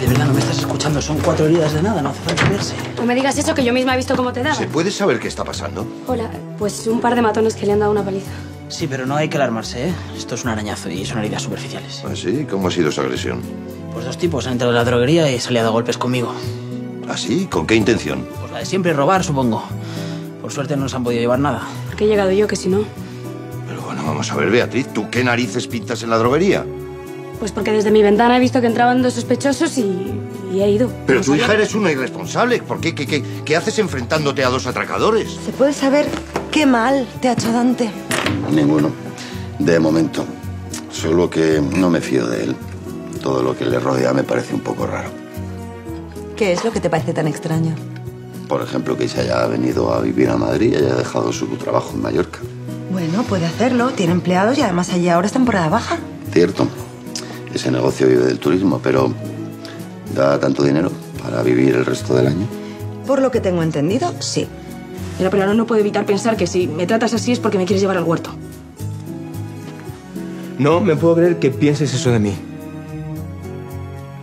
de verdad no me estás escuchando. Son cuatro heridas de nada, no hace falta verse. No me digas eso, que yo misma he visto cómo te daba. ¿Se puede saber qué está pasando? Hola, pues un par de matones que le han dado una paliza. Sí, pero no hay que alarmarse, ¿eh? Esto es un arañazo y son heridas superficiales. ¿Así? ¿Ah, ¿Cómo ha sido esa agresión? Pues dos tipos han entrado en la droguería y se han liado a golpes conmigo. ¿Así? ¿Con qué intención? Pues la de siempre robar, supongo. Por suerte no nos han podido llevar nada. Porque he llegado yo, que si no... Pero bueno, vamos a ver, Beatriz, ¿tú qué narices pintas en la droguería? Pues porque desde mi ventana he visto que entraban dos sospechosos y, y he ido. Pero tu hija eres una irresponsable. ¿Por qué? ¿Qué, qué, qué haces enfrentándote a dos atracadores? ¿Se puede saber qué mal te ha hecho Dante? Ninguno. De momento. Solo que no me fío de él. Todo lo que le rodea me parece un poco raro. ¿Qué es lo que te parece tan extraño? Por ejemplo, que se haya venido a vivir a Madrid y haya dejado su trabajo en Mallorca. Bueno, puede hacerlo. Tiene empleados y además allí ahora es temporada baja. Cierto. Ese negocio vive del turismo, pero ¿da tanto dinero para vivir el resto del año? Por lo que tengo entendido, sí. Mira, pero no puedo evitar pensar que si me tratas así es porque me quieres llevar al huerto. No me puedo creer que pienses eso de mí.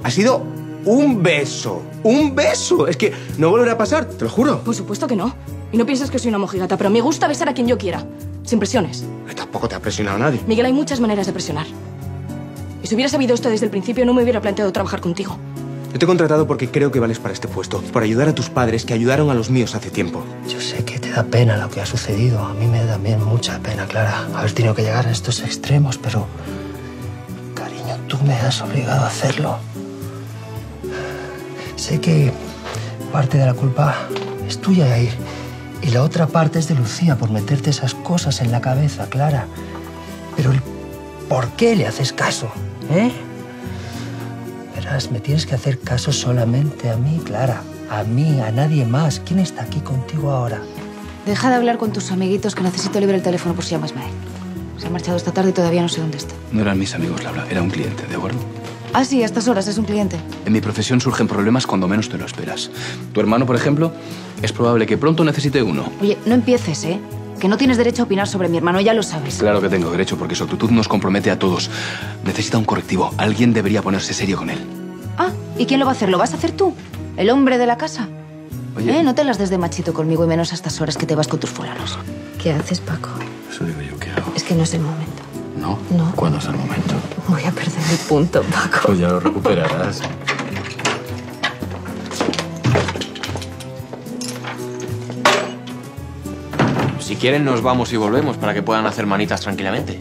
Ha sido un beso. ¡Un beso! Es que no volverá a pasar, te lo juro. Por supuesto que no. Y no piensas que soy una mojigata, pero me gusta besar a quien yo quiera. Sin presiones. Tampoco te ha presionado nadie. Miguel, hay muchas maneras de presionar. Y si hubiera sabido esto desde el principio, no me hubiera planteado trabajar contigo. Yo te he contratado porque creo que vales para este puesto. Por ayudar a tus padres que ayudaron a los míos hace tiempo. Yo sé que te da pena lo que ha sucedido. A mí me da también mucha pena, Clara, haber tenido que llegar a estos extremos, pero... Cariño, tú me has obligado a hacerlo. Sé que parte de la culpa es tuya, Yair. Y la otra parte es de Lucía por meterte esas cosas en la cabeza, Clara. Pero el ¿por qué le haces caso? ¿Eh? Verás, me tienes que hacer caso solamente a mí, Clara. A mí, a nadie más. ¿Quién está aquí contigo ahora? Deja de hablar con tus amiguitos que necesito libre el teléfono por si llamas a él. Se ha marchado esta tarde y todavía no sé dónde está. No eran mis amigos, Laura, era un cliente, ¿de acuerdo? Ah, sí, a estas horas es un cliente. En mi profesión surgen problemas cuando menos te lo esperas. Tu hermano, por ejemplo, es probable que pronto necesite uno. Oye, no empieces, ¿eh? Que no tienes derecho a opinar sobre mi hermano, ya lo sabes. Claro que tengo derecho, porque su actitud nos compromete a todos. Necesita un correctivo. Alguien debería ponerse serio con él. Ah, ¿y quién lo va a hacer? ¿Lo vas a hacer tú? ¿El hombre de la casa? Oye. ¿Eh? No te las des de machito conmigo y menos a estas horas que te vas con tus fulanos. ¿Qué haces, Paco? Eso digo yo, ¿qué hago? Es que no es el momento. ¿No? No. ¿Cuándo es el momento? Voy a perder el punto, Paco. Pues ya lo recuperarás. Si quieren, nos vamos y volvemos para que puedan hacer manitas tranquilamente.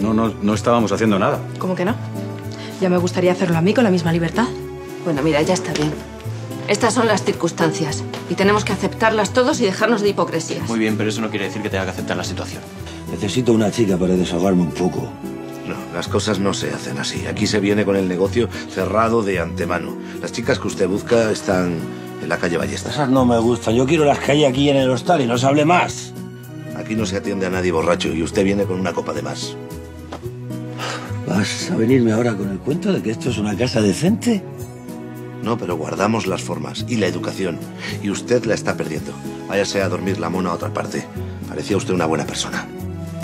No, no, no estábamos haciendo nada. ¿Cómo que no? Ya me gustaría hacerlo a mí con la misma libertad. Bueno, mira, ya está bien. Estas son las circunstancias y tenemos que aceptarlas todos y dejarnos de hipocresías. Muy bien, pero eso no quiere decir que tenga que aceptar la situación. Necesito una chica para desahogarme un poco. No, las cosas no se hacen así. Aquí se viene con el negocio cerrado de antemano. Las chicas que usted busca están en la calle Ballestas. Esas no me gustan. Yo quiero las que hay aquí en el hostal y no se hable más. Aquí no se atiende a nadie borracho y usted viene con una copa de más. ¿Vas a venirme ahora con el cuento de que esto es una casa decente? No, pero guardamos las formas y la educación. Y usted la está perdiendo. Váyase a dormir la mona a otra parte. Parecía usted una buena persona.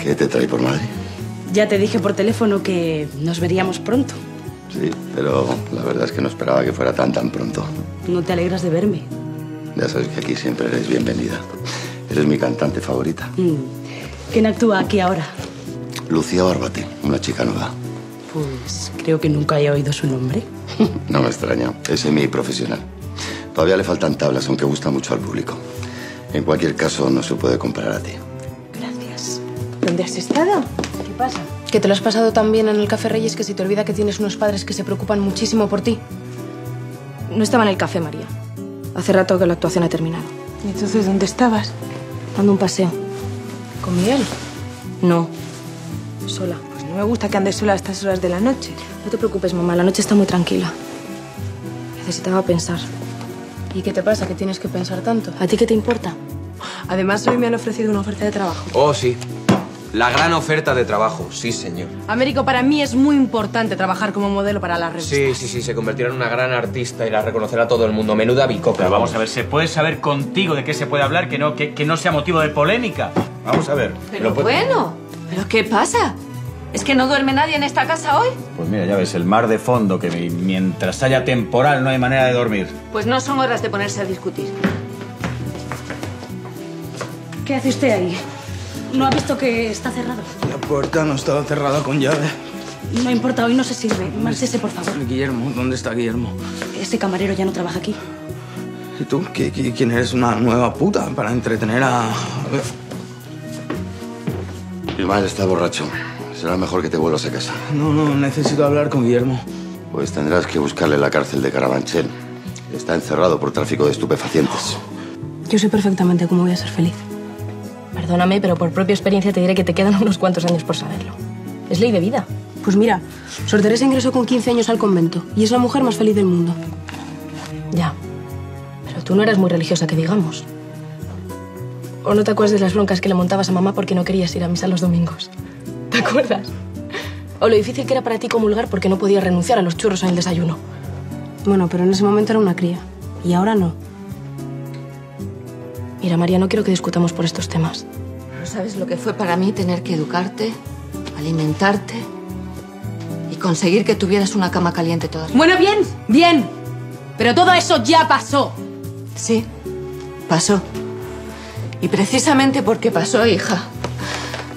¿Qué te trae por Madrid? Ya te dije por teléfono que nos veríamos pronto. Sí, pero la verdad es que no esperaba que fuera tan tan pronto. No te alegras de verme. Ya sabes que aquí siempre eres bienvenida. Eres mi cantante favorita. Mm. ¿Quién actúa aquí ahora? Lucía Barbate, una chica nueva. Pues creo que nunca he oído su nombre. No me extraña, es semi-profesional. Todavía le faltan tablas, aunque gusta mucho al público. En cualquier caso, no se puede comparar a ti. Gracias. ¿Dónde has estado? ¿Qué pasa? Que te lo has pasado tan bien en el Café Reyes que se te olvida que tienes unos padres que se preocupan muchísimo por ti. No estaba en el café, María. Hace rato que la actuación ha terminado. ¿Y entonces dónde estabas? Dando un paseo. ¿Con Miguel? No. Sola. Pues no me gusta que andes sola a estas horas de la noche. No te preocupes, mamá. La noche está muy tranquila. Necesitaba pensar. ¿Y qué te pasa? ¿Que tienes que pensar tanto? ¿A ti qué te importa? Además, hoy me han ofrecido una oferta de trabajo. Oh, sí. La gran oferta de trabajo, sí, señor. Américo, para mí es muy importante trabajar como modelo para la revista. Sí, sí, sí, se convertirá en una gran artista y la reconocerá todo el mundo. Menuda bicoca. Pero vamos a ver, ¿se puede saber contigo de qué se puede hablar que no, que, que no sea motivo de polémica? Vamos a ver. Pero bueno, ¿pero qué pasa? ¿Es que no duerme nadie en esta casa hoy? Pues mira, ya ves, el mar de fondo, que mi- mientras haya temporal no hay manera de dormir. Pues no son horas de ponerse a discutir. ¿Qué hace usted ahí? ¿No ha visto que está cerrado? La puerta no estaba cerrada con llave. No importa, hoy no se sirve. Márchese, por favor. Guillermo, ¿dónde está Guillermo? Este camarero ya no trabaja aquí. ¿Y tú? ¿Qui- qui- ¿Quién eres? ¿Una nueva puta para entretener a...? Ismael está borracho. Será mejor que te vuelvas a casa. No, no, necesito hablar con Guillermo. Pues tendrás que buscarle la cárcel de Carabanchel. Está encerrado por tráfico de estupefacientes. Yo sé perfectamente cómo voy a ser feliz. Perdóname, pero por propia experiencia te diré que te quedan unos cuantos años por saberlo. Es ley de vida. Pues mira, Sor Teresa ingresó con 15 años al convento y es la mujer más feliz del mundo. Ya. Pero tú no eras muy religiosa, que digamos. ¿O no te acuerdas de las broncas que le montabas a mamá porque no querías ir a misa los domingos? ¿Te acuerdas? O lo difícil que era para ti comulgar porque no podías renunciar a los churros en el desayuno. Bueno, pero en ese momento era una cría. Y ahora no. Mira, María, no quiero que discutamos por estos temas. ¿No sabes lo que fue para mí tener que educarte, alimentarte y conseguir que tuvieras una cama caliente todas las Bueno, bien, bien. Pero todo eso ya pasó. Sí, pasó. Y precisamente porque pasó, hija,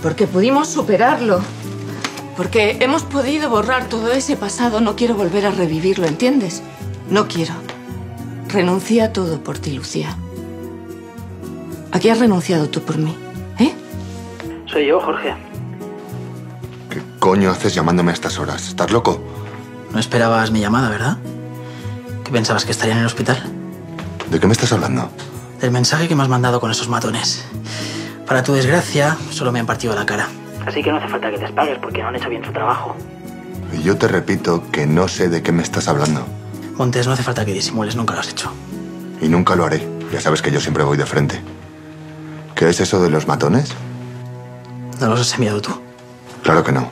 porque pudimos superarlo, porque hemos podido borrar todo ese pasado, no quiero volver a revivirlo, ¿entiendes? No quiero. Renuncié a todo por ti, Lucía. ¿A qué has renunciado tú por mí? ¿Eh? Soy yo, Jorge. ¿Qué coño haces llamándome a estas horas? ¿Estás loco? No esperabas mi llamada, ¿verdad? ¿Qué pensabas que estaría en el hospital? ¿De qué me estás hablando? Del mensaje que me has mandado con esos matones. Para tu desgracia, solo me han partido la cara. Así que no hace falta que les pagues porque no han hecho bien su trabajo. Y yo te repito que no sé de qué me estás hablando. Montes, no hace falta que disimules, nunca lo has hecho. Y nunca lo haré. Ya sabes que yo siempre voy de frente. ¿Qué es eso de los matones? ¿No los has enviado tú? Claro que no.